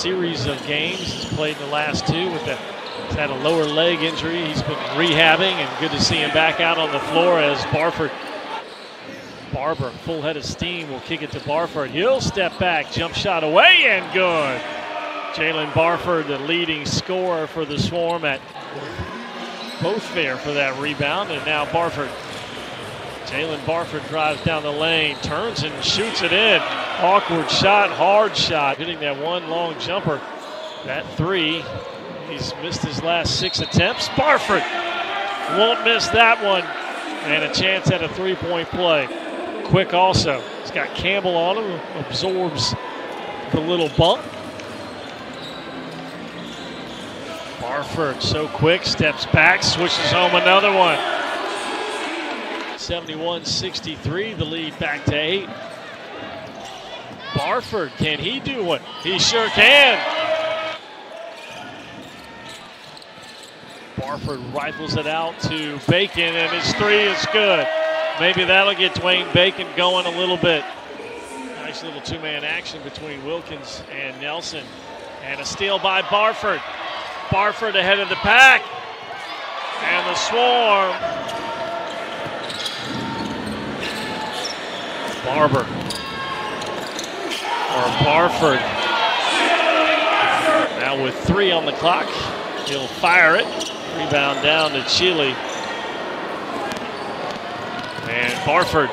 series of games. He's played in the last two with the he's had a lower leg injury. He's been rehabbing, and good to see him back out on the floor as Barford. Barber, full head of steam, will kick it to Barford. He'll step back, jump shot away, and good. Jaylen Barford, the leading scorer for the Swarm at both fair for that rebound, and now Barford. Jaylen Barford drives down the lane, turns and shoots it in. Awkward shot, hard shot, hitting that one long jumper. That three, he's missed his last six attempts. Barford won't miss that one, and a chance at a three-point play. Quick also. He's got Campbell on him, absorbs the little bump. Barford so quick, steps back, switches home another one. 71-63, the lead back to eight. Barford, can he do one? He sure can. Barford rifles it out to Bacon, and his three is good. Maybe that'll get Dwayne Bacon going a little bit. Nice little two-man action between Wilkins and Nelson. And a steal by Barford. Barford ahead of the pack. And the swarm. Barber. Or Barford. Now with three on the clock, he'll fire it. Rebound down to Chile. And Barford